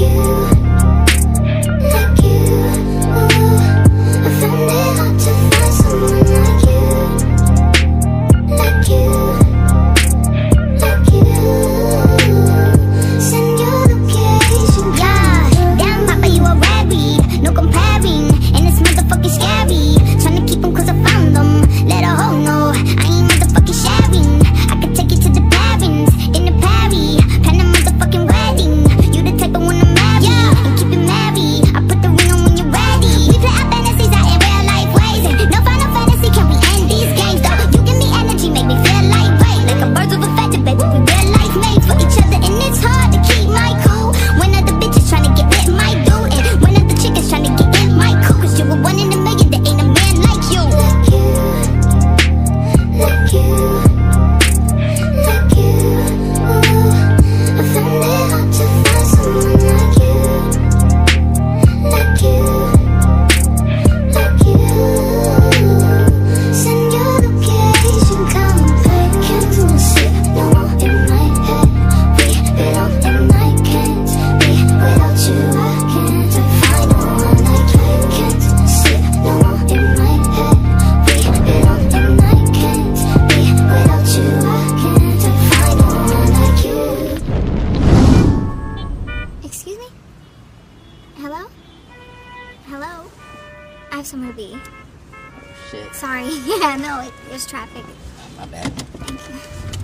you. Somewhere to be. Oh, shit. Sorry. Yeah, no, it, there's traffic. Oh, my bad. Thank you.